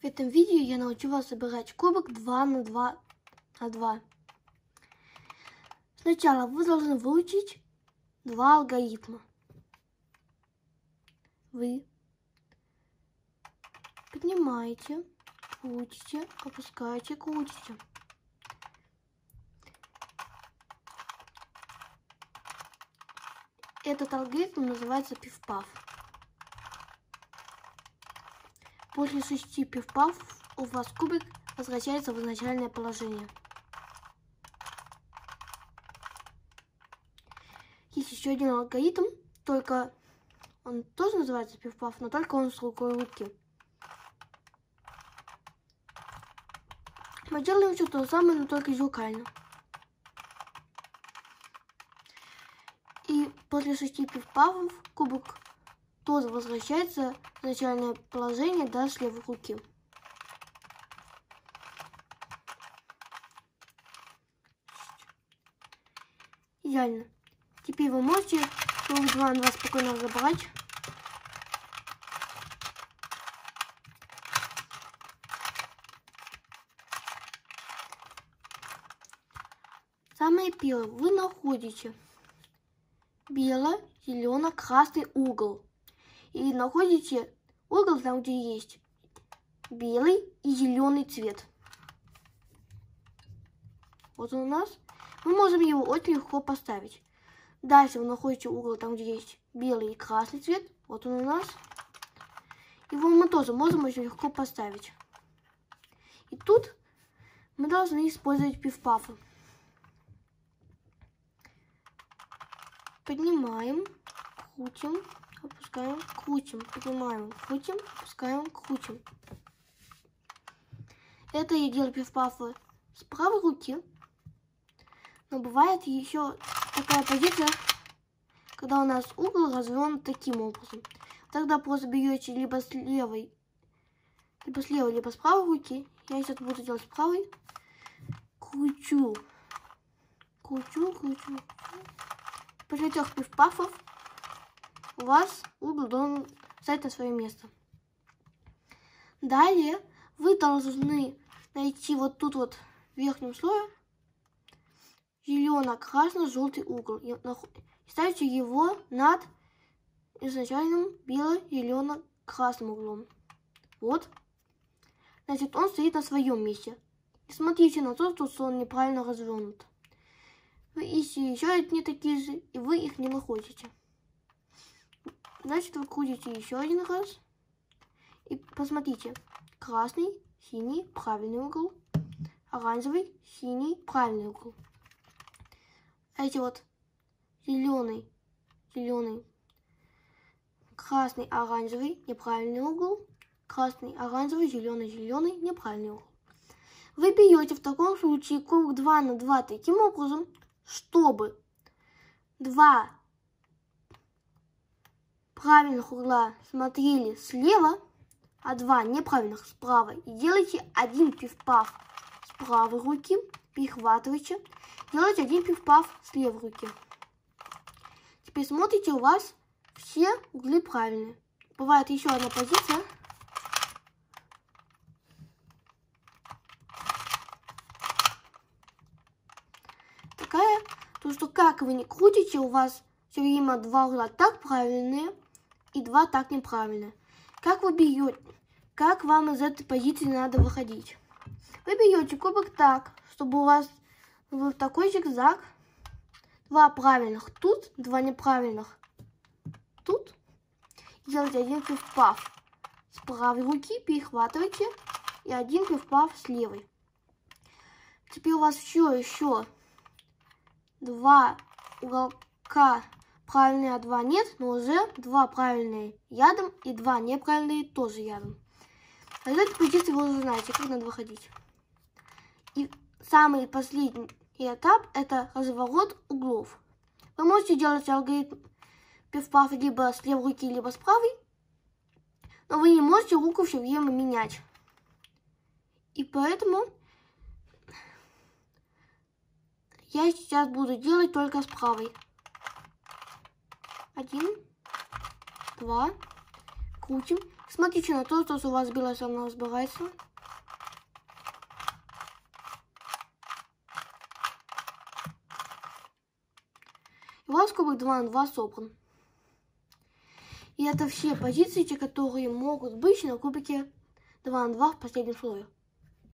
В этом видео я научу вас собирать кубок 2 на 2 на 2. Сначала вы должны выучить два алгоритма. Вы поднимаете, крутите, опускаете, крутите. Этот алгоритм называется пиф-паф. После шести пиф-паф у вас кубик возвращается в изначальное положение. Есть еще один алгоритм, только он тоже называется пиф-паф, но только он с рукой руки. Мы делаем все то же самое, но только зеркально. И после шести пиф-пафов кубок тоже возвращается в начальное положение до с левой руки. Идеально. Теперь вы можете круг 2 на 2 спокойно разобрать. Самое первое, вы находите бело-зелено-красный угол. И находите угол там, где есть белый и зеленый цвет. Вот он у нас. Мы можем его очень легко поставить. Дальше вы находите угол там, где есть белый и красный цвет. Вот он у нас. Его мы тоже можем очень легко поставить. И тут мы должны использовать пиф-пафы. Поднимаем, крутим, опускаем, крутим, поднимаем, крутим, опускаем, крутим. Это я делаю пиф-пафы с правой руки. Но бывает еще такая позиция, когда у нас угол развернут таким образом. Тогда просто берете либо с левой, либо с левой, либо с правой руки. Я сейчас буду делать с правой. Кручу. Кручу, кручу. После трех пиф-пафов у вас угол должен встать на свое место. Далее вы должны найти вот тут вот верхнем слое зелено-красно-желтый угол и ставите его над изначальным бело-зелено-красным углом. Вот. Значит, он стоит на своем месте. И смотрите на то, что он неправильно развернут. Вы ищете еще одни такие же, и вы их не находите. Значит, вы крутите еще один раз. И посмотрите. Красный, синий, правильный угол. Оранжевый, синий, правильный угол эти вот зеленый, зеленый, красный, оранжевый, неправильный угол, красный, оранжевый, зеленый, зеленый, неправильный угол. Вы берете в таком случае круг 2 на 2 таким образом, чтобы два правильных угла смотрели слева, а два неправильных справа. И делайте один пиф-паф с правой руки, перехватывайте Делайте один пиф-паф с левой руки. Теперь смотрите, у вас все углы правильные. Бывает еще одна позиция. Такая, то что как вы не крутите, у вас все время два угла так правильные и два так неправильные. Как вы берете, как вам из этой позиции надо выходить? Вы берете кубок так, чтобы у вас в такой зигзаг. Два правильных тут, два неправильных тут. Делайте один пиф-паф с правой руки, перехватывайте. И один пиф-паф с левой. Теперь у вас еще, еще два уголка правильные, а два нет, но уже два правильные ядом и два неправильные тоже ядом. А этой позиции вы уже знаете, как надо выходить. И самый последний этап – это разворот углов. Вы можете делать алгоритм пиф-паф либо с левой руки, либо с правой, но вы не можете руку все время менять. И поэтому я сейчас буду делать только с правой. Один, два, крутим. Смотрите на то, что у вас белая сторона разбирается. У вас кубок 2 на 2 собран. И это все позиции, которые могут быть на кубике 2 на 2 в последнем слое.